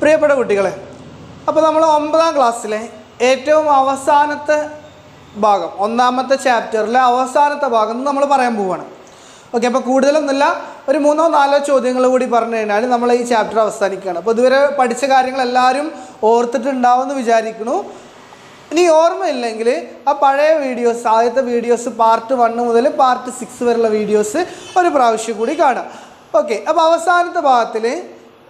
പ്രിയപ്പെട്ട കുട്ടികളെ അപ്പോൾ നമ്മൾ ഒമ്പതാം ക്ലാസ്സിലെ ഏറ്റവും അവസാനത്തെ ഭാഗം ഒന്നാമത്തെ ചാപ്റ്ററിലെ അവസാനത്തെ ഭാഗം നമ്മൾ പറയാൻ പോവുകയാണ് ഓക്കെ അപ്പോൾ കൂടുതലൊന്നുമില്ല ഒരു മൂന്നോ നാലോ ചോദ്യങ്ങൾ കൂടി പറഞ്ഞു കഴിഞ്ഞാൽ നമ്മൾ ഈ ചാപ്റ്റർ അവസാനിക്കുകയാണ്. അപ്പോൾ ഇതുവരെ പഠിച്ച കാര്യങ്ങൾ എല്ലാവരും ഓർത്തിട്ടുണ്ടാവുമെന്ന് വിചാരിക്കുന്നു. ഇനി ഓർമ്മയില്ലെങ്കിൽ ആ പഴയ വീഡിയോസ് ആദ്യത്തെ വീഡിയോസ് പാർട്ട് വണ്ണ് മുതൽ പാർട്ട് സിക്സ് വരെയുള്ള വീഡിയോസ് ഒരു പ്രാവശ്യം കൂടി കാണാം. ഓക്കെ അപ്പോൾ അവസാനത്തെ ഭാഗത്തിൽ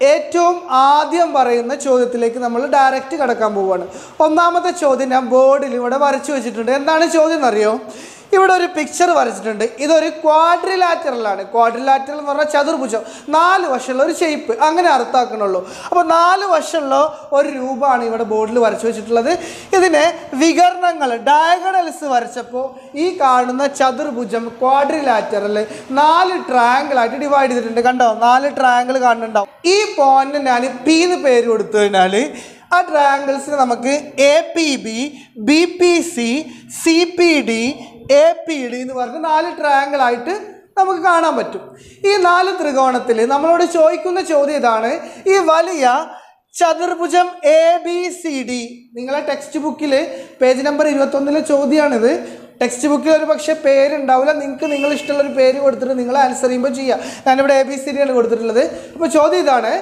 ഏറ്റവും ആദ്യം പറയുന്ന ചോദ്യത്തിലേക്ക് നമ്മൾ ഡയറക്റ്റ് കടക്കാൻ പോവുകയാണ്. ഒന്നാമത്തെ ചോദ്യം ഞാൻ ബോർഡിൽ ഇവിടെ വരച്ചു വെച്ചിട്ടുണ്ട്. എന്താണ് ചോദ്യം എന്നറിയോ? ഇവിടെ ഒരു പിക്ചർ വരച്ചിട്ടുണ്ട്. ഇതൊരു ക്വാഡ്രിലാറ്ററലാണ് ക്വാഡ്രിലാറ്ററൽ എന്ന് പറഞ്ഞാൽ ചതുർഭുജം. നാല് വശമുള്ള ഒരു ഷേപ്പ് അങ്ങനെ അർത്ഥാക്കണുള്ളൂ അപ്പോൾ നാല് വശമുള്ള ഒരു രൂപമാണ് ഇവിടെ ബോർഡിൽ വരച്ചു വെച്ചിട്ടുള്ളത്. ഇതിനെ വികരണങ്ങൾ ഡയഗണൽസ് വരച്ചപ്പോൾ ഈ കാണുന്ന ചതുർഭുജം ക്വാഡ്രിലാറ്ററൽ നാല് ട്രയാങ്കിൾ ആയിട്ട് ഡിവൈഡ് ചെയ്തിട്ടുണ്ട്. കണ്ടോ? നാല് ട്രയാങ്കിൾ കാണുന്നുണ്ടാവും. ഈ പോയിന്റ് ഞാൻ പി എന്ന് പേര് കൊടുത്തു കഴിഞ്ഞാൽ ആ ട്രയാങ്കിൾസിന് നമുക്ക് A P B B P C C P D A P D എന്ന് പറഞ്ഞ് നാല് ട്രയാങ്കിൾ ആയിട്ട് നമുക്ക് കാണാൻ പറ്റും. ഈ നാല് ത്രികോണത്തിൽ നമ്മളോട് ചോദിക്കുന്ന ചോദ്യം ഇതാണ്. ഈ വലിയ ചതുർഭുജം എ ബി സി ഡി നിങ്ങളെ ടെക്സ്റ്റ് ബുക്കിൽ പേജ് നമ്പർ ഇരുപത്തൊന്നിലെ ചോദ്യമാണിത് ടെക്സ്റ്റ് ബുക്കിൽ ഒരു പക്ഷേ പേരുണ്ടാവില്ല. നിങ്ങൾക്ക് നിങ്ങൾ ഇഷ്ടമുള്ള ഒരു പേര് കൊടുത്തിട്ട് നിങ്ങൾ ആൻസർ ചെയ്യുമ്പോൾ ചെയ്യാം. ഞാനിവിടെ എ ബി സി ഡി ആണ് കൊടുത്തിട്ടുള്ളത്. അപ്പോൾ ചോദ്യം ഇതാണ്.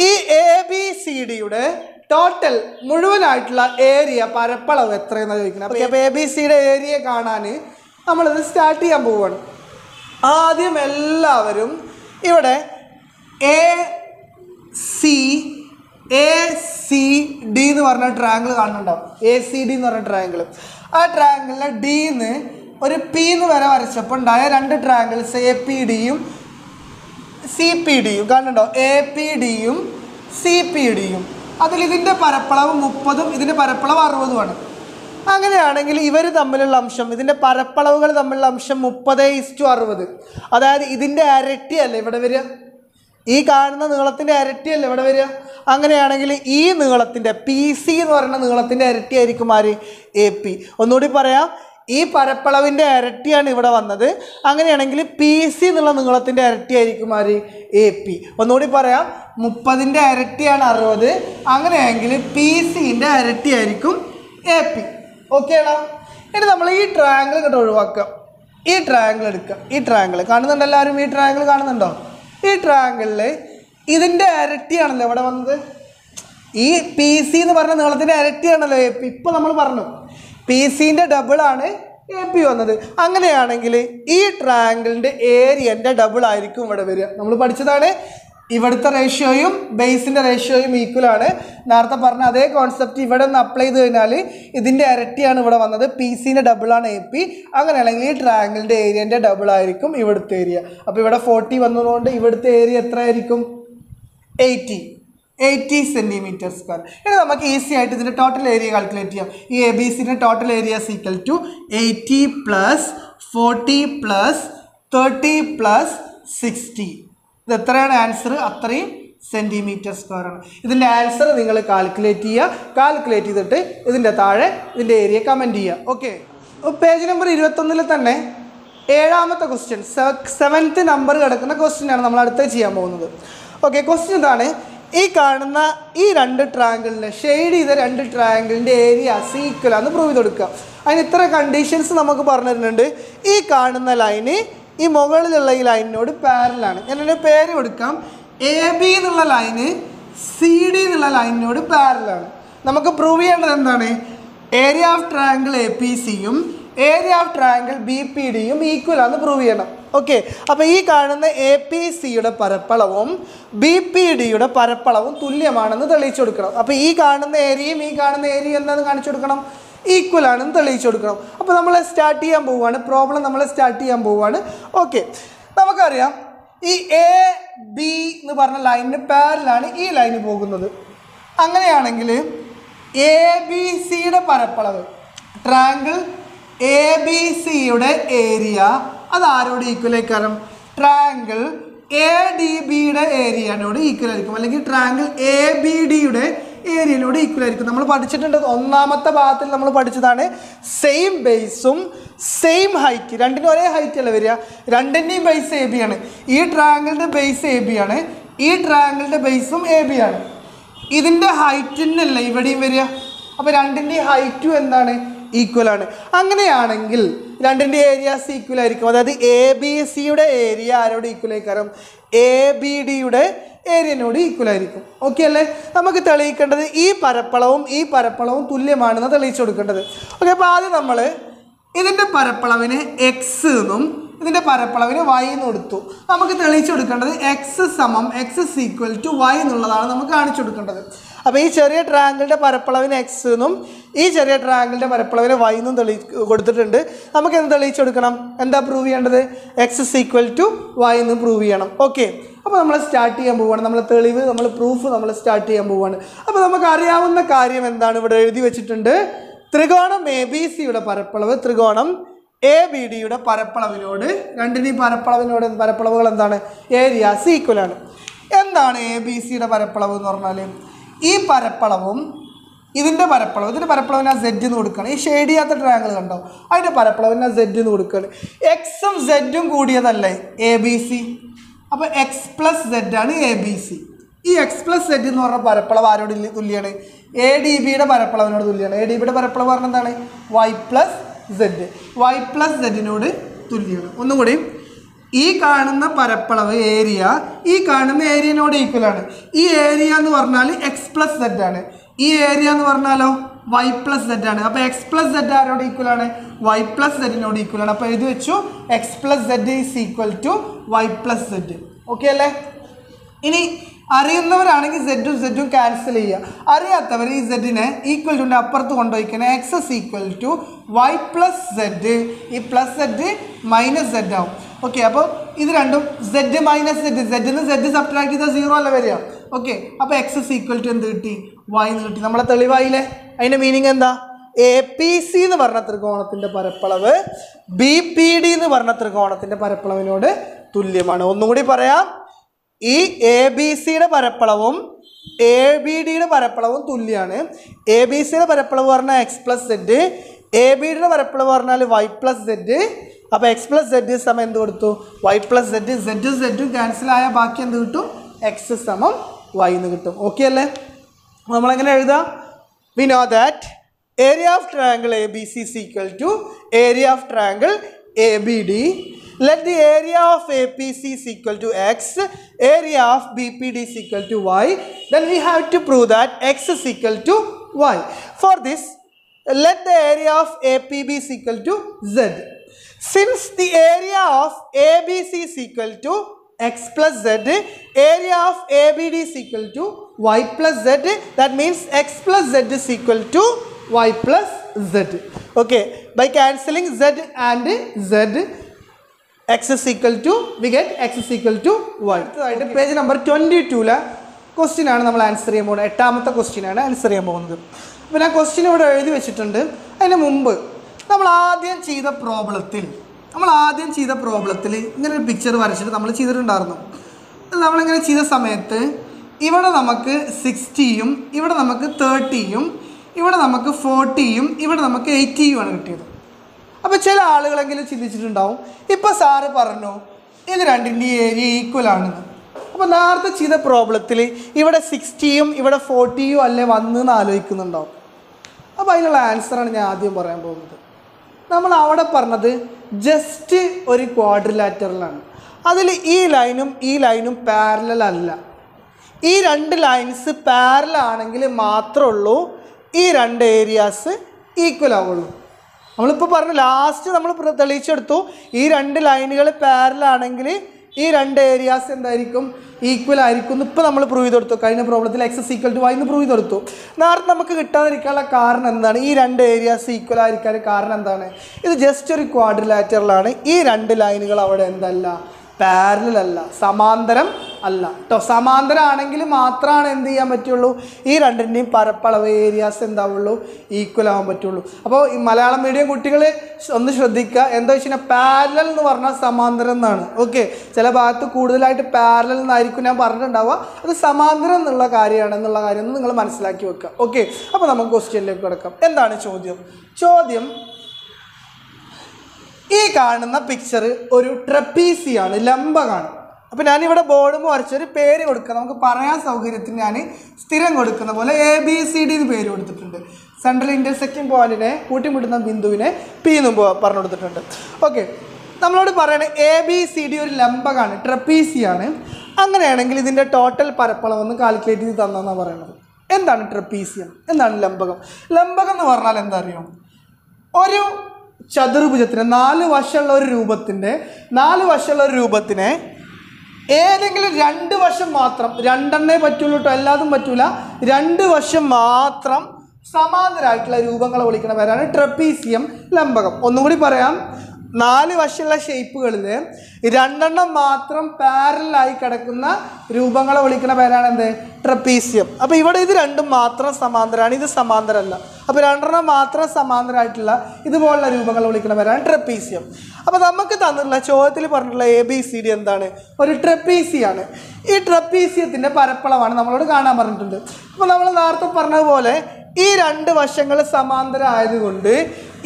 ഈ എ ബി സി ഡിയുടെ ടോട്ടൽ മുഴുവനായിട്ടുള്ള ഏരിയ പരപ്പളവ് എത്രയെന്ന് ചോദിക്കുന്നത്? അപ്പോൾ എ ബി സിയുടെ ഏരിയ കാണാൻ നമ്മളിത് സ്റ്റാർട്ട് ചെയ്യാൻ പോവുകയാണ് ആദ്യം എല്ലാവരും ഇവിടെ A C A C D എന്ന് പറഞ്ഞ ട്രയാങ്കിൾ കാണുന്നുണ്ടാവും. എ സി ഡി എന്ന് പറഞ്ഞ ട്രയാങ്കിൾ ആ ട്രയാങ്കിളിലെ ഡിന്ന് ഒരു പി എന്ന് വരെ വരച്ചപ്പോൾ ഉണ്ടായ രണ്ട് ട്രയാങ്കിൾസ് എ പി ഡിയും സി പി ഡിയും കാണുന്നുണ്ടോ? എ പി ഡിയും സി പി ഡിയും അതിൽ ഇതിന്റെ പരപ്പളവ് മുപ്പതും ഇതിന്റെ പരപ്പളവ് അറുപതുമാണ് അങ്ങനെയാണെങ്കിൽ ഇവർ തമ്മിലുള്ള അംശം ഇതിന്റെ പരപ്പളവുകൾ തമ്മിലുള്ള അംശം മുപ്പത് ഇസ്റ്റു അറുപത്. അതായത് ഇതിന്റെ ഇരട്ടിയല്ലേ ഇവിടെ വരിക? ഈ കാണുന്ന നീളത്തിന്റെ ഇരട്ടിയല്ലേ ഇവിടെ വരിക? അങ്ങനെയാണെങ്കിൽ ഈ നീളത്തിന്റെ പി സി എന്ന് പറയുന്ന നീളത്തിന്റെ ഇരട്ടിയായിരിക്കും ആര്? എ പി ഒന്നുകൂടി പറയാം ഈ പരപ്പളവിന്റെ ഇരട്ടിയാണ് ഇവിടെ വന്നത്. അങ്ങനെയാണെങ്കിൽ പി സി എന്നുള്ള നീളത്തിന്റെ ഇരട്ടിയായിരിക്കും ആര് എ പി ഒന്നുകൂടി പറയാം. മുപ്പതിന്റെ ഇരട്ടിയാണ് അറുപത്. അങ്ങനെയാണെങ്കിൽ പി സിന്റെ ഇരട്ടിയായിരിക്കും എ പി ഓക്കെ ആണോ ഇനി നമ്മൾ ഈ ട്രയാങ്കിൾ ഇങ്ങോട്ട് ഒഴിവാക്കുക. ഈ ട്രയാങ്കിൾ എടുക്കുക. ഈ ട്രയാങ്കിൾ കാണുന്നുണ്ടോ എല്ലാവരും ഈ ട്രയാങ്കിൾ കാണുന്നുണ്ടോ? ഈ ട്രയാങ്കിളിൽ ഇതിന്റെ ഇരട്ടിയാണല്ലോ ഇവിടെ വന്നത്. ഈ പി സി എന്ന് പറഞ്ഞ നീളത്തിന്റെ ഇരട്ടിയാണല്ലോ ഇപ്പോൾ നമ്മൾ പറഞ്ഞു. പി സിന്റെ ഡബിളാണ് എ പി വന്നത്. അങ്ങനെയാണെങ്കിൽ ഈ ട്രയാങ്കിളിന്റെ ഏരിയന്റെ ഡബിൾ ആയിരിക്കും ഇവിടെ വരിക. നമ്മൾ പഠിച്ചതാണ് ഇവിടുത്തെ റേഷ്യോയും ബേസിന്റെ റേഷ്യോയും ഈക്വൽ ആണ്. നേരത്തെ പറഞ്ഞ അതേ കോൺസെപ്റ്റ് ഇവിടെ നിന്ന് അപ്ലൈ ചെയ്ത് കഴിഞ്ഞാൽ ഇതിന്റെ ഇരട്ടിയാണ് ഇവിടെ വന്നത്. പി സിന്റെ ഡബിളാണ് എ പി അങ്ങനെയാണെങ്കിൽ ഈ ട്രയാങ്കിളിന്റെ ഏരിയന്റെ ഡബിൾ ആയിരിക്കും ഇവിടുത്തെ ഏരിയ അപ്പോൾ ഇവിടെ ഫോർട്ടി വന്നതുകൊണ്ട് ഇവിടുത്തെ ഏരിയ എത്ര ആയിരിക്കും എയ്റ്റി എയ്റ്റി സെന്റിമീറ്റർ സ്ക്വയർ ഇനി നമുക്ക് ഈസി ആയിട്ട് ഇതിന്റെ ടോട്ടൽ ഏരിയ കാൽക്കുലേറ്റ് ചെയ്യാം. ഈ എ ബി സിന്റെ total area is equal to eighty plus forty plus thirty plus sixty ഇത് എത്രയാണ് ആൻസർ അത്രയും സെന്റിമീറ്റർ സ്ക്വയർ ആണ്. ഇതിന്റെ ആൻസർ നിങ്ങൾ കാൽക്കുലേറ്റ് ചെയ്യുക. കാൽക്കുലേറ്റ് ചെയ്തിട്ട് ഇതിന്റെ താഴെ ഇതിന്റെ ഏരിയ കമന്റ് ചെയ്യുക. ഓക്കെ പേജ് നമ്പർ ഇരുപത്തൊന്നിൽ തന്നെ ഏഴാമത്തെ ക്വസ്റ്റ്യൻ സെവൻത്ത് നമ്പർ കിടക്കുന്ന ക്വസ്റ്റ്യൻ ആണ് നമ്മൾ അടുത്ത് ചെയ്യാൻ പോകുന്നത്. ഓക്കെ ക്വസ്റ്റ്യൻ ഇതാണ് ഈ കാണുന്ന ഈ രണ്ട് ട്രയാങ്കിളിന്റെ ഷെയ്ഡ് ചെയ്ത രണ്ട് ട്രയാങ്കിളിന്റെ ഏരിയ സീക്വൽ ആണെന്ന് പ്രൂവ് ചെയ്ത് കൊടുക്കുക അതിന് ഇത്ര കണ്ടീഷൻസ് നമുക്ക് പറഞ്ഞു തരുന്നുണ്ട്. ഈ കാണുന്ന ലൈന് ഈ മുകളിലുള്ള ഈ ലൈനിനോട് പാരലാണ് എന്റെ പേര് കൊടുക്കാം. എ ബി എന്നുള്ള ലൈന് സി ഡി എന്നുള്ള ലൈനിനോട് പാരലാണ് നമുക്ക് പ്രൂവ് ചെയ്യേണ്ടത് എന്താണ്? Area of triangle A P സിയും area of triangle B P ഡിയും ഈക്വൽ ആണെന്ന് പ്രൂവ് ചെയ്യണം. ഓക്കെ അപ്പോൾ ഈ കാണുന്ന എ പി സിയുടെ പരപ്പളവും ബി പി ഡിയുടെ പരപ്പളവും തുല്യമാണെന്ന് തെളിയിച്ചു കൊടുക്കണം. അപ്പോൾ ഈ കാണുന്ന ഏരിയയും ഈ കാണുന്ന ഏരിയ എന്താണെന്ന് കാണിച്ചു കൊടുക്കണം? ഈക്വൽ ആണെന്ന് തെളിയിച്ചു കൊടുക്കണം. അപ്പോൾ നമ്മൾ സ്റ്റാർട്ട് ചെയ്യാൻ പോവുകയാണ്. പ്രോബ്ലം നമ്മൾ സ്റ്റാർട്ട് ചെയ്യാൻ പോവുകയാണ്. ഓക്കെ നമുക്കറിയാം ഈ എ ബി എന്ന് പറഞ്ഞ ലൈനിന് പാരലാണ് ഈ ലൈന് പോകുന്നത്. അങ്ങനെയാണെങ്കിൽ എ ബി സിയുടെ പരപ്പളവ് ട്രാങ്കിൾ എ ബി സിയുടെ ഏരിയ അത് ആരോട് ഈക്വൽ ട്രാങ്കിൾ എ ഡി ബിയുടെ ഏരിയനോട് ഈക്വൽ ആയിരിക്കും. അല്ലെങ്കിൽ ട്രാങ്കിൾ എ ബി ഡിയുടെ ഏരിയനോട് ഈക്വൽ ആയിരിക്കും. നമ്മൾ പഠിച്ചിട്ടുണ്ട് ഒന്നാമത്തെ ഭാഗത്തിൽ നമ്മൾ പഠിച്ചതാണ് സെയിം ബേസും സെയിം ഹൈറ്റ് രണ്ടിനും ഒരേ ഹൈറ്റ് അല്ല വരിക? രണ്ടിന്റെയും ബേസ് എ ബി ആണ്. ഈ ട്രാങ്കിളിന്റെ ബേസ് എ ബി ആണ്. ഈ ട്രാങ്കിളിന്റെ ബേസും എ ബി ആണ്. ഇതിന്റെ ഹൈറ്റിനല്ല ഇവിടെയും വരിക? അപ്പോൾ രണ്ടിന്റെയും ഹൈറ്റും എന്താണ്? ഈക്വൽ ആണ്. അങ്ങനെയാണെങ്കിൽ രണ്ടിന്റെ ഏരിയാസ് ഈക്വൽ ആയിരിക്കും. അതായത് എ ബി സിയുടെ ഏരിയ ആരോട് ഈക്വൽ ആയിക്കാരം എ ബി ഡിയുടെ ഏരിയനോട് ഈക്വൽ ആയിരിക്കും. ഓക്കെ അല്ലേ? നമുക്ക് തെളിയിക്കേണ്ടത് ഈ പരപ്പളവും ഈ പരപ്പളവും തുല്യമാണെന്ന് തെളിയിച്ചു കൊടുക്കേണ്ടത്. ഓക്കെ അപ്പോൾ ആദ്യം നമ്മൾ ഇതിന്റെ പരപ്പളവിന് എക്സ് എന്നും ഇതിന്റെ പരപ്പളവിന് വൈ എന്ന് കൊടുത്തു നമുക്ക് തെളിയിച്ചു കൊടുക്കേണ്ടത് എക്സ് സമം എക്സ് ഈക്വൽ ടു വൈ എന്നുള്ളതാണ് നമുക്ക് കാണിച്ചു കൊടുക്കേണ്ടത്. അപ്പോൾ ഈ ചെറിയ ട്രാങ്കിളിന്റെ പരപ്പളവിന് എക്സ് എന്നും ഈ ചെറിയ ട്രാങ്കിളിന്റെ പരപ്പളവിന് വൈ എന്നും തെളി കൊടുത്തിട്ടുണ്ട്. നമുക്ക് എന്ത് തെളിയിച്ചു കൊടുക്കണം? എന്താ പ്രൂവ് ചെയ്യേണ്ടത്? X is equal to Y എന്ന് പ്രൂവ് ചെയ്യണം. ഓക്കെ അപ്പോൾ നമ്മൾ സ്റ്റാർട്ട് ചെയ്യാൻ പോവുകയാണ്. നമ്മൾ തെളിവ് നമ്മൾ പ്രൂഫ് നമ്മൾ സ്റ്റാർട്ട് ചെയ്യാൻ പോവുകയാണ്. അപ്പോൾ നമുക്ക് അറിയാവുന്ന കാര്യം എന്താണ്? ഇവിടെ എഴുതി വെച്ചിട്ടുണ്ട്. ത്രികോണം എ ബി സിയുടെ പരപ്പളവ് ത്രികോണം എ ബി ഡിയുടെ പരപ്പളവിനോട് രണ്ടിനെയും പരപ്പളവിനോട് പരപ്പളവുകൾ എന്താണ്? ഏരിയാസ് ആണ്. എന്താണ് എ ബി സിയുടെ പരപ്പളവ് എന്ന് പറഞ്ഞാൽ ഈ പരപ്പളവും ഇതിന്റെ പരപ്പളവും ഇതിന്റെ പരപ്പളവിന് ആ സെഡ് എന്ന് കൊടുക്കണം ഈ ഷെയ്ഡ് ചെയ്യാത്ത ട്രയാങ്കിൾ കണ്ടോ? അതിന്റെ പരപ്പളവിന് ആ സെഡ് എന്ന് കൊടുക്കുകയാണ്. എക്സും സെഡും കൂടിയതല്ലേ? എ ബി സി അപ്പോൾ എക്സ് പ്ലസ് സെഡ് ആണ് എ ബി സി ഈ എക്സ് പ്ലസ് സെഡ് എന്ന് പറഞ്ഞ പരപ്പളവ് ആരോട് തുല്യാണ്? എ ഡി ബിയുടെ പരപ്പളവിനോട് തുല്യമാണ് എ ഡി ബിയുടെ പരപ്പളവ് പറഞ്ഞ എന്താണ്? Y plus Z Y plus സെഡിനോട് തുല്യമാണ് ഒന്നും കൂടി ഈ കാണുന്ന പരപ്പളവ് ഏരിയ ഈ കാണുന്ന ഏരിയനോട് ഈക്വൽ ആണ്. ഈ ഏരിയ എന്ന് പറഞ്ഞാൽ എക്സ് പ്ലസ് സെഡ് ആണ്. ഈ ഏരിയ എന്ന് പറഞ്ഞാലോ വൈ പ്ലസ് സെഡ് ആണ്. അപ്പോൾ എക്സ് പ്ലസ് സെഡ് ആരോട് ഈക്വൽ ആണ്? വൈ പ്ലസ് സെഡിനോട് ഈക്വൽ ആണ്. അപ്പോൾ എഴുതി വെച്ചു X plus Z is equal to Y plus Z okay അല്ലേ? ഇനി അറിയുന്നവരാണെങ്കിൽ സെഡും സെഡും ക്യാൻസൽ ചെയ്യുക. അറിയാത്തവർ ഈ സെഡിനെ ഈക്വൽ ടുന്റെ അപ്പുറത്ത് കൊണ്ടുപോയിക്കണേ. X is equal to Y plus Z ഈ പ്ലസ് സെഡ് മൈനസ് സെഡ് ആവും. ഓക്കെ അപ്പോൾ ഇത് രണ്ടും സെഡ് മൈനസ് സെഡ് സെഡിൽ നിന്ന് സെഡ് സബ്ട്രാക്ട് ചെയ്താൽ സീറോ അല്ല വരിക? ഓക്കെ അപ്പോൾ എക്സ് എസ് ഈക്വൽ ടു എന്ത് കിട്ടി? വൈ എന്ന് കിട്ടി. നമ്മളെ തെളിവായില്ലേ? അതിന്റെ മീനിങ് എന്താ? എ പി സി എന്ന് പറഞ്ഞ ത്രികോണത്തിന്റെ പരപ്പളവ് ബി പി ഡി എന്ന് പറഞ്ഞ ത്രികോണത്തിന്റെ പരപ്പളവിനോട് തുല്യമാണ്. ഒന്നുകൂടി പറയാം. ഈ എ ബി സിയുടെ പരപ്പളവും എ ബി ഡിയുടെ പരപ്പളവും തുല്യമാണ് എ ബി സിയുടെ പരപ്പളവ് പറഞ്ഞാൽ X plus Z A B ഡിയുടെ പരപ്പളവ് പറഞ്ഞാൽ വൈ പ്ലസ് സെഡ് അപ്പോൾ എക്സ് പ്ലസ് സെഡ് സമയം എന്ത് കൊടുത്തു? വൈ പ്ലസ് സെഡ് സെഡും സെഡും ക്യാൻസൽ ആയ ബാക്കി എന്ത് കിട്ടും? എക്സ് സമം വൈ എന്ന് കിട്ടും. ഓക്കെ അല്ലേ? നമ്മളെങ്ങനെ എഴുതാം? We know that area of triangle A B C C equal to area of triangle A B D let the area of A P C is equal to of B P D is equal to Y then we have to prove that x is equal to y. For this let the area of APB is equal to Z. Since the area of ABC is equal to x plus z, area of ABD is equal to y plus z, that means x plus z is equal to y plus z. Okay, by cancelling z and z, X is equal to we get X is equal to Y അടുത്തതായിട്ട് page number twenty ടൂലെ ക്വസ്റ്റിനാണ് ആണ് നമ്മൾ answer ചെയ്യാൻ പോകുന്നത്. എട്ടാമത്തെ question ആണ് answer ചെയ്യാൻ പോകുന്നത്. അപ്പോൾ ഞാൻ ക്വസ്റ്റ്യൻ ഇവിടെ എഴുതി വെച്ചിട്ടുണ്ട്. അതിന് മുമ്പ് നമ്മൾ ആദ്യം ചെയ്ത പ്രോബ്ലത്തിൽ നമ്മൾ ആദ്യം ചെയ്ത പ്രോബ്ലത്തിൽ ഇങ്ങനെ ഒരു പിക്ചർ വരച്ചിട്ട് നമ്മൾ ചെയ്തിട്ടുണ്ടായിരുന്നു. നമ്മളിങ്ങനെ ചെയ്ത സമയത്ത് ഇവിടെ നമുക്ക് സിക്സ്റ്റിയും ഇവിടെ നമുക്ക് തേർട്ടിയും ഇവിടെ നമുക്ക് ഫോർട്ടിയും ഇവിടെ നമുക്ക് എയ്റ്റിയും ആണ് കിട്ടിയത്. അപ്പോൾ ചില ആളുകളെങ്കിലും ചിന്തിച്ചിട്ടുണ്ടാവും ഇപ്പോൾ സാറ് പറഞ്ഞു ഇത് രണ്ടിന്റെ ഏരിയ ഈക്വൽ ആണെന്ന് അപ്പോൾ നേരത്തെ ചെയ്ത പ്രോബ്ലത്തിൽ ഇവിടെ സിക്സ്റ്റിയും ഇവിടെ ഫോർട്ടിയും അല്ലേ വന്നെന്ന് ആലോചിക്കുന്നുണ്ടാവും. അപ്പോൾ അതിനുള്ള ആൻസറാണ് ഞാൻ ആദ്യം പറയാൻ പോകുന്നത്. നമ്മൾ അവിടെ പറഞ്ഞത് ജസ്റ്റ് ഒരു ക്വാഡ്രിലാറ്ററലാണ് അതിൽ ഈ ലൈനും ഈ ലൈനും പാരലൽ അല്ല. ഈ രണ്ട് ലൈൻസ് പാരലൽ ആണെങ്കിൽ മാത്രമേ ഉള്ളൂ ഈ രണ്ട് ഏരിയാസ് ഈക്വൽ ആവുള്ളൂ. നമ്മളിപ്പോൾ പറഞ്ഞു ലാസ്റ്റ് നമ്മൾ തെളിയിച്ചെടുത്തു ഈ രണ്ട് ലൈനുകൾ പാരലൽ ആണെങ്കിൽ ഈ രണ്ട് ഏരിയാസ് എന്തായിരിക്കും? ഈക്വൽ ആയിരിക്കും. എന്ന് ഇപ്പോൾ നമ്മൾ പ്രൂവ് ചെയ്ത് കൊടുത്തു. കഴിഞ്ഞ പ്രോബ്ലത്തിൽ X is equal to Y എന്ന് പ്രൂവ് ചെയ്ത് കൊടുത്തു. നേരത്തെ നമുക്ക് കിട്ടാതിരിക്കാനുള്ള കാരണം എന്താണ്? ഈ രണ്ട് ഏരിയാസ് ഈക്വൽ ആയിരിക്കാൻ കാരണം എന്താണ്? ഇത് ജസ്റ്റ് ഒരു ക്വാഡ്രിലാറ്ററിലാണ് ഈ രണ്ട് ലൈനുകൾ അവിടെ എന്തല്ല? പാരലല്ല സമാന്തരം അല്ല. കേട്ടോ സമാന്തരമാണെങ്കിൽ മാത്രമാണ് എന്ത് ചെയ്യാൻ പറ്റുള്ളൂ? ഈ രണ്ടിന്റെയും പരപ്പളവ് ഏരിയാസ് എന്താവുള്ളൂ? ഈക്വൽ ആവാൻ പറ്റുള്ളൂ. അപ്പോൾ ഈ മലയാളം മീഡിയം കുട്ടികൾ ഒന്ന് ശ്രദ്ധിക്കുക. എന്താ വെച്ച് കഴിഞ്ഞാൽ പാരലൽ എന്ന് പറഞ്ഞാൽ സമാന്തരം എന്നാണ്. ഓക്കെ? ചില ഭാഗത്ത് കൂടുതലായിട്ട് പാരലൽ എന്നായിരിക്കും ഞാൻ പറഞ്ഞിട്ടുണ്ടാവുക. അത് സമാന്തരം എന്നുള്ള കാര്യമാണ് എന്നുള്ള കാര്യം നിങ്ങൾ മനസ്സിലാക്കി വെക്കുക. ഓക്കെ? അപ്പോൾ നമുക്ക് ക്വസ്റ്റ്യനിലേക്ക് കിടക്കാം. എന്താണ് ചോദ്യം? ചോദ്യം ഈ കാണുന്ന പിക്ചർ ഒരു ട്രപ്പീസിയാണ് ലംബമാണ് അപ്പോൾ ഞാനിവിടെ ബോർഡ് വരച്ചൊരു പേര് കൊടുക്കുക നമുക്ക് പറയാൻ സൗകര്യത്തിന് ഞാൻ സ്ഥിരം കൊടുക്കുന്ന പോലെ എ ബി സി ഡി എന്ന് പേര് കൊടുത്തിട്ടുണ്ട്. സെൻട്രൽ ഇന്റർസെക്റ്റിംഗ് പോയിന്റിനെ കൂട്ടിമുട്ടുന്ന ബിന്ദുവിനെ പി എന്നും പറഞ്ഞു കൊടുത്തിട്ടുണ്ട്. ഓക്കെ നമ്മളോട് പറയുന്നത് എ ബി സി ഡി ഒരു ലംബകാണ് ട്രപ്പീസിയാണ്. അങ്ങനെയാണെങ്കിൽ ഇതിന്റെ ടോട്ടൽ പരപ്പളം ഒന്ന് കാൽക്കുലേറ്റ് ചെയ്ത് തന്നെന്നാണ് പറയുന്നത് എന്താണ് ട്രപ്പീസിയം? എന്താണ് ലംബകം? ലംബകം എന്ന് പറഞ്ഞാൽ എന്താ അറിയോ? ഒരു ചതുർഭുജത്തിന് നാല് വശമുള്ള ഒരു രൂപത്തിന്റെ നാല് വശമുള്ള ഒരു രൂപത്തിനെ ഏതെങ്കിലും രണ്ട് വശം മാത്രം രണ്ടെണ്ണേ പറ്റുള്ളൂ കേട്ടോ എല്ലാതും പറ്റൂല. രണ്ട് വശം മാത്രം സമാന്തരമായിട്ടുള്ള രൂപങ്ങളെ വിളിക്കുന്ന പേരാണ് ട്രപ്പീസിയം ലംബകം. ഒന്നുകൂടി പറയാം. നാല് വശമുള്ള ഷേപ്പുകളിൽ രണ്ടെണ്ണം മാത്രം പാരലായി കിടക്കുന്ന രൂപങ്ങളെ വിളിക്കുന്ന പേരാണ് എന്ത് ട്രപ്പീസിയം അപ്പോൾ ഇവിടെ ഇത് രണ്ടും മാത്രം സമാന്തരമാണ് ഇത് സമാന്തരമല്ല അപ്പോൾ രണ്ടെണ്ണം മാത്രം സമാന്തരമായിട്ടുള്ള ഇതുപോലുള്ള രൂപങ്ങൾ വിളിക്കുന്ന പേരാണ് ട്രപ്പീസിയം അപ്പോൾ നമുക്ക് തന്നിട്ടുള്ള ചോദ്യത്തിൽ പറഞ്ഞിട്ടുള്ള എ ബി സി ഡി എന്താണ്? ഒരു ട്രപ്പീസിയാണ് ഈ ട്രപ്പീസിയത്തിന്റെ പരപ്പളവാണ് നമ്മളോട് കാണാൻ പറഞ്ഞിട്ടുണ്ട്. അപ്പോൾ നമ്മൾ നേരത്തെ പറഞ്ഞതുപോലെ ഈ രണ്ട് വശങ്ങൾ സമാന്തരം ആയതുകൊണ്ട്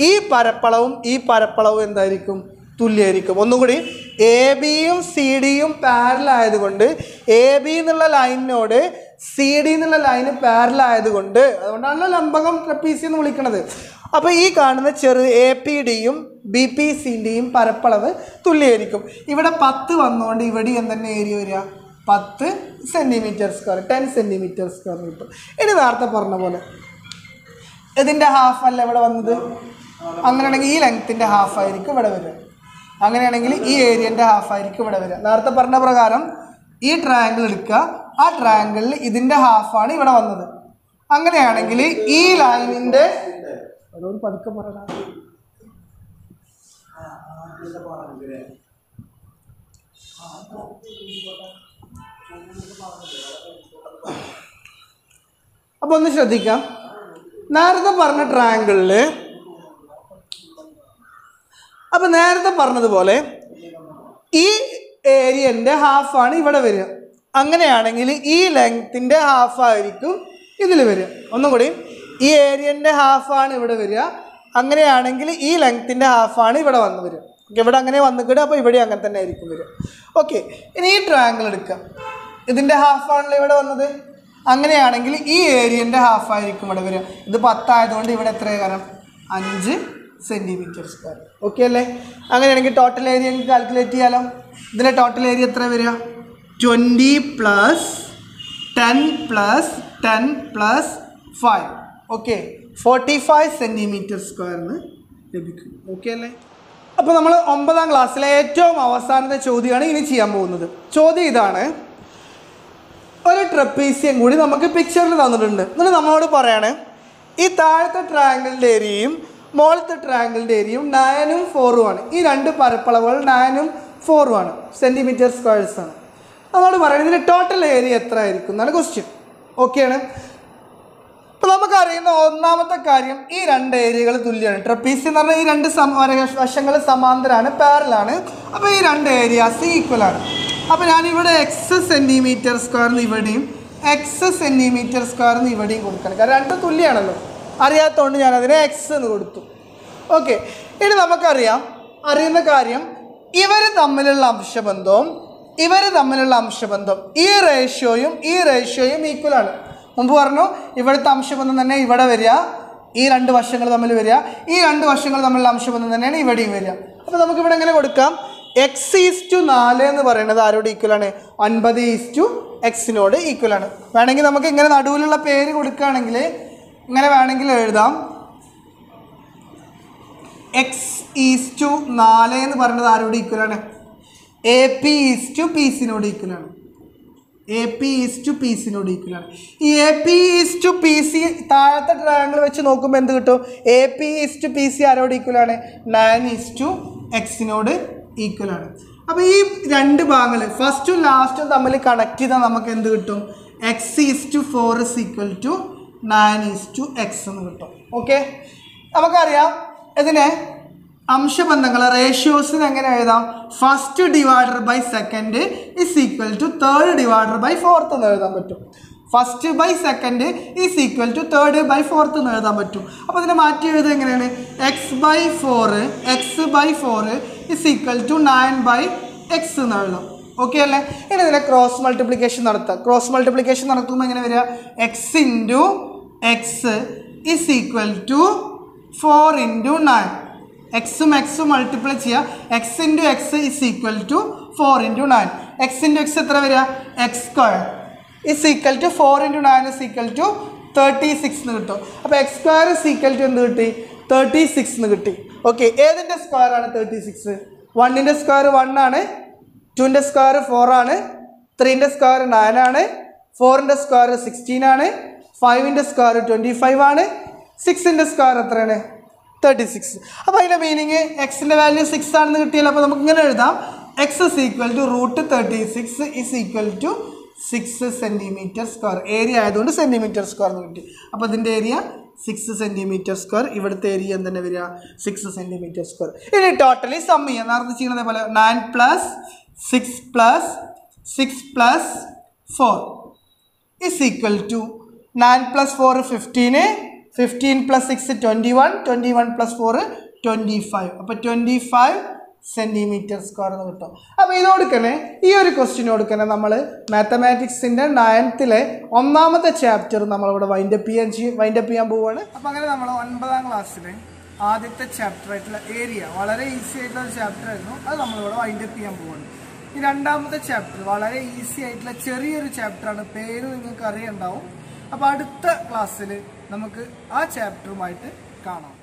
ഈ പരപ്പളവും ഈ പരപ്പളവും എന്തായിരിക്കും? തുല്യമായിരിക്കും ഒന്നും കൂടി എ ബിയും സി ഡിയും പാരലായതുകൊണ്ട് എ ബി എന്നുള്ള ലൈനിനോട് സി ഡി എന്നുള്ള ലൈന് പാരലായതുകൊണ്ട് അതുകൊണ്ടാണല്ലോ ലംബകം ട്രപ്പീസി എന്ന് വിളിക്കുന്നത് അപ്പോൾ ഈ കാണുന്ന ചെറു എ പി ഡിയും ബി പി സിന്റെയും പരപ്പളവ് തുല്യമായിരിക്കും ഇവിടെ പത്ത് വന്നുകൊണ്ട് ഇവിടെ എന്തെന്നെ ഏരിയ വരിക? പത്ത് centimetre square ten centimetre square കിട്ടും ഇനി നേരത്തെ പറഞ്ഞ പോലെ ഇതിന്റെ ഹാഫ് അല്ല ഇവിടെ വന്നത്. അങ്ങനെയാണെങ്കിൽ ഈ ലെങ്ത്തിന്റെ ഹാഫ് ആയിരിക്കും ഇവിടെ വരിക. അങ്ങനെയാണെങ്കിൽ ഈ ഏരിയന്റെ ഹാഫ് ആയിരിക്കും ഇവിടെ വരിക. നേരത്തെ പറഞ്ഞ പ്രകാരം ഈ ട്രയാങ്കിൾ എടുക്കുക. ആ ട്രയാങ്കിളിൽ ഇതിന്റെ ഹാഫാണ് ഇവിടെ വന്നത്. അങ്ങനെയാണെങ്കിൽ ഈ ലൈനിന്റെ പതുക്കെ പറയണം അപ്പോൾ ഒന്ന് ശ്രദ്ധിക്കാം. നേരത്തെ പറഞ്ഞ ട്രയാങ്കിളിൽ അപ്പം നേരത്തെ പറഞ്ഞതുപോലെ ഈ ഏരിയന്റെ ഹാഫാണ് ഇവിടെ വരിക. അങ്ങനെയാണെങ്കിൽ ഈ ലെങ്ത്തിന്റെ ഹാഫായിരിക്കും ഇതിൽ വരിക. ഒന്നും കൂടി ഈ ഏരിയന്റെ ഹാഫാണ് ഇവിടെ വരിക. അങ്ങനെയാണെങ്കിൽ ഈ ലെങ്ത്തിന്റെ ഹാഫാണ് ഇവിടെ വന്ന് വരിക. ഓക്കെ ഇവിടെ അങ്ങനെ വന്നു കിട്ടുക അപ്പോൾ ഇവിടെ അങ്ങനെ തന്നെ ആയിരിക്കും വരിക. ഓക്കെ ഇനി ഈ ട്രയാങ്കിൾ എടുക്കാം. ഇതിന്റെ ഹാഫാണല്ലോ ഇവിടെ വന്നത്. അങ്ങനെയാണെങ്കിൽ ഈ ഏരിയന്റെ ഹാഫായിരിക്കും ഇവിടെ വരിക. ഇത് പത്തായതുകൊണ്ട് ഇവിടെ എത്ര കാരണം അഞ്ച് സെന്റിമീറ്റർ സ്ക്വയർ ഓക്കെ അല്ലേ? അങ്ങനെയാണെങ്കിൽ ടോട്ടൽ ഏരിയ കാൽക്കുലേറ്റ് ചെയ്യാലോ. ഇതിന്റെ ടോട്ടൽ ഏരിയ എത്ര വരിക? Twenty plus ten plus ten plus five okay forty five centimetre സ്ക്വയറിന് ലഭിക്കും. ഓക്കെ അല്ലേ? അപ്പോൾ നമ്മൾ ഒമ്പതാം ക്ലാസ്സിലെ ഏറ്റവും അവസാനത്തെ ചോദ്യമാണ് ഇനി ചെയ്യാൻ പോകുന്നത്. ചോദ്യം ഇതാണ്. ഒരു ട്രപ്പീസിയം കൂടി നമുക്ക് പിക്ചറിൽ തന്നിട്ടുണ്ട്. എന്നിട്ട് നമ്മളോട് പറയാണ് ഈ താഴത്തെ ട്രയാങ്കിളിന്റെ ഏരിയയും മുകളത്തെ ട്രയാങ്കിളിന്റെ ഏരിയയും നയനും ഫോറും ആണ്. ഈ രണ്ട് പരപ്പളവുകൾ നയനും ഫോറും ആണ്. സെന്റിമീറ്റർ സ്ക്വയർസ് ആണ്. നമ്മളോട് പറയുന്നത് ഇതിന്റെ ടോട്ടൽ ഏരിയ എത്ര ആയിരിക്കും എന്നാണ് ക്വസ്റ്റ്യൻ ഓക്കെയാണ് ഇപ്പോൾ നമുക്കറിയുന്ന ഒന്നാമത്തെ കാര്യം ഈ രണ്ട് ഏരിയകൾ തുല്യമാണ്. ട്രപ്പീസി എന്ന് പറഞ്ഞാൽ ഈ രണ്ട് വശങ്ങൾ സമാന്തരമാണ് പാരലാണ് അപ്പോൾ ഈ രണ്ട് ഏരിയാസ് ഈക്വൽ ആണ്. അപ്പോൾ ഞാനിവിടെ എക്സ് സെന്റിമീറ്റർ സ്ക്വയറിന് ഇവിടെയും എക്സ് സെന്റിമീറ്റർ സ്ക്വയറിന് ഇവിടെയും കൊടുക്കണം. കാരണം രണ്ടും തുല്യമാണല്ലോ അറിയാത്തതുകൊണ്ട് ഞാൻ അതിനെ എക്സ് എന്ന് കൊടുത്തു. ഓക്കെ ഇനി നമുക്കറിയാം അറിയുന്ന കാര്യം ഇവർ തമ്മിലുള്ള അംശബന്ധവും ഇവർ തമ്മിലുള്ള അംശബന്ധം ഈ റേഷ്യോയും ഈ റേഷ്യോയും ഈക്വലാണ് മുമ്പ് പറഞ്ഞു ഇവിടുത്തെ അംശബന്ധം തന്നെ ഇവിടെ വരിക ഈ രണ്ട് വശങ്ങൾ തമ്മിൽ വരിക ഈ രണ്ട് വശങ്ങൾ തമ്മിലുള്ള അംശബന്ധം തന്നെയാണ് ഇവിടെയും വരിക. അപ്പോൾ നമുക്കിവിടെ എങ്ങനെ കൊടുക്കാം? എക്സ് ഈസ് ടു നാല് എന്ന് പറയുന്നത് ആരോട് ഈക്വൽ ആണ്? ഒൻപത് ഈസ് ടു എക്സിനോട് ഈക്വൽ ആണ്. വേണമെങ്കിൽ നമുക്ക് ഇങ്ങനെ നടുവിലുള്ള പേര് കൊടുക്കുകയാണെങ്കിൽ ഇങ്ങനെ വേണമെങ്കിൽ എഴുതാം. എക്സ് ഈസ് ടു നാല് എന്ന് പറയുന്നത് ആരോട് ഈക്വൽ ആണ്? A P is to P സിനോട് equal ആണ്. A P is to P സിനോട് equal ആണ്. ഈ A P is to P C താഴത്തെ ട്രയാങ്കിൾ വെച്ച് നോക്കുമ്പോൾ എന്ത് കിട്ടും? A P is to P C ആരോട് ഈക്വൽ ആണ്? നയൻ ഈസ് ടു എക്സിനോട് ഈക്വൽ ആണ്. അപ്പോൾ ഈ രണ്ട് ഭാഗങ്ങൾ ഫസ്റ്റും ലാസ്റ്റും തമ്മിൽ കണക്ട് ചെയ്താൽ നമുക്ക് എന്ത് കിട്ടും? X is to four is equal to nine is to x എന്ന് കിട്ടും. ഓക്കെ നമുക്കറിയാം ഇതിനെ അംശബന്ധങ്ങൾ റേഷ്യോസിന് എങ്ങനെ എഴുതാം? First divider by second is equal to third divider by fourth എന്ന് എഴുതാൻ പറ്റും. First by second is equal to third by fourth എന്ന് എഴുതാൻ പറ്റും. അപ്പോൾ ഇതിനെ മാറ്റി എഴുതുക എങ്ങനെയാണ്? X by four x by four is equal to nine by x എന്ന് എഴുതാം ഓക്കെ അല്ലേ? ഇനി ഇതിനെ ക്രോസ് മൾട്ടിപ്ലിക്കേഷൻ നടത്തുക ക്രോസ് മൾട്ടിപ്ലിക്കേഷൻ നടത്തുമ്പോൾ എങ്ങനെ വരിക? X into x is equal to four into nine എക്സും എക്സും മൾട്ടിപ്ലൈ ചെയ്യുക x into x is equal to four into nine x into x എത്ര വരിക? X square is equal to four into nine is equal to thirty six എന്ന് കിട്ടും. അപ്പോൾ x square is equal to എന്ത് കിട്ടി? Thirty six എന്ന് കിട്ടി. Okay ഏതിന്റെ സ്ക്വയർ ആണ് തേർട്ടി സിക്സ് വണ്ണിന്റെ സ്ക്വയർ വൺ ആണ് ടുവിന്റെ സ്ക്വയർ ഫോർ ആണ് ത്രീന്റെ സ്ക്വയർ നയൻ ആണ് ഫോറിന്റെ സ്ക്വയർ സിക്സ്റ്റീൻ ആണ് ഫൈവിന്റെ സ്ക്വയർ ട്വന്റി ഫൈവ് ആണ് സിക്സിന്റെ സ്ക്വയർ എത്രയാണ്? തേർട്ടി സിക്സ് അപ്പോൾ അതിന്റെ മീനിങ് എക്സിന്റെ വാല്യൂ സിക്സ് ആണെന്ന് കിട്ടിയാൽ അപ്പോൾ നമുക്ക് ഇങ്ങനെ എഴുതാം. X is equal to root thirty six is equal to six centimetre square area ആയതുകൊണ്ട് സെന്റിമീറ്റർ സ്ക്വയർ എന്ന് കിട്ടി. അപ്പോൾ ഇതിന്റെ ഏരിയ സിക്സ് സെന്റിമീറ്റർ സ്ക്വയർ ഇവിടുത്തെ ഏരിയ എന്തെന്നെ വരിക? സിക്സ് സെന്റിമീറ്റർ സ്ക്വയർ ഇനി ടോട്ടലി സം ചെയ്യാം. നേരത്തെ ചെയ്യുന്നത് പോലെ nine plus six plus six plus four is equal to nine plus four fifteen fifteen plus six twenty one twenty one plus four twenty five അപ്പോൾ twenty five centimetre square എന്ന് കിട്ടും. അപ്പോൾ ഇത് കൊടുക്കണേ ഈ ഒരു ക്വസ്റ്റ്യൻ കൊടുക്കണേ നമ്മൾ മാത്തമാറ്റിക്സിന്റെ നയൻത്തിലെ ഒന്നാമത്തെ ചാപ്റ്റർ നമ്മളിവിടെ വൈൻഡപ്പ് ചെയ്യാൻ ചെയ്യും വൈൻഡപ്പ് ചെയ്യാൻ പോവുകയാണ് അപ്പോൾ അങ്ങനെ നമ്മൾ ഒൻപതാം ക്ലാസ്സിലെ ആദ്യത്തെ ചാപ്റ്റർ ആയിട്ടുള്ള ഏരിയ വളരെ ഈസി ആയിട്ടുള്ള ഒരു ചാപ്റ്റർ ആയിരുന്നു. അത് നമ്മളിവിടെ വൈൻഡപ്പ് ചെയ്യാൻ പോവുകയാണ് ഈ രണ്ടാമത്തെ ചാപ്റ്റർ വളരെ ഈസി ആയിട്ടുള്ള ചെറിയൊരു ചാപ്റ്ററാണ് പേര് നിങ്ങൾക്ക് അറിയുണ്ടാവും അപ്പോൾ അടുത്ത ക്ലാസ്സിൽ നമുക്ക് ആ ചാപ്റ്ററുമായിട്ട് കാണാം.